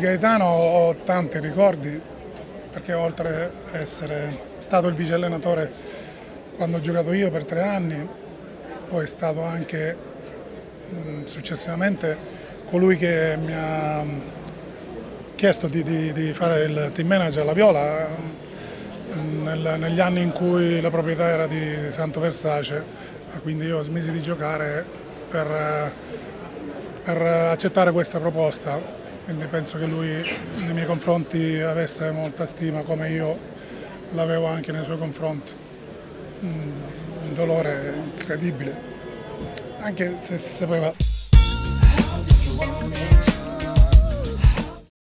Gaetano ho tanti ricordi perché oltre a essere stato il vice allenatore quando ho giocato io per tre anni, poi è stato anche mh, successivamente colui che mi ha chiesto di, di, di fare il team manager alla Viola nel, negli anni in cui la proprietà era di Santo Versace, quindi io smisi di giocare per, per accettare questa proposta quindi penso che lui nei miei confronti avesse molta stima come io l'avevo anche nei suoi confronti. Mm, un dolore incredibile, anche se si sapeva.